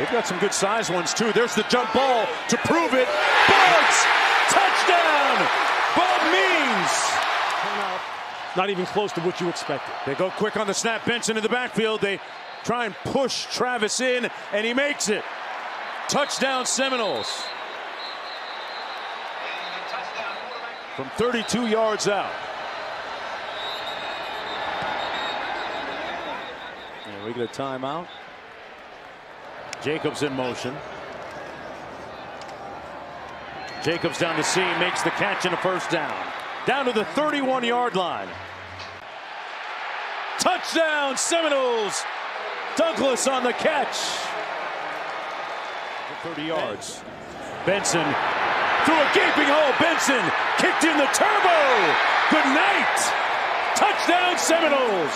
They've got some good size ones too. There's the jump ball to prove it. Bugs! Touchdown! Bub Means! Not even close to what you expected. They go quick on the snap. Benson in the backfield. They try and push Travis in, and he makes it. Touchdown Seminoles. From 32 yards out. And we get a timeout. Jacobs in motion. Jacobs down the seam, makes the catch and a first down. Down to the 31 yard line. Touchdown Seminoles. Douglas on the catch. 30 yards. Benson through a gaping hole. Benson kicked in the turbo. Good night. Touchdown Seminoles.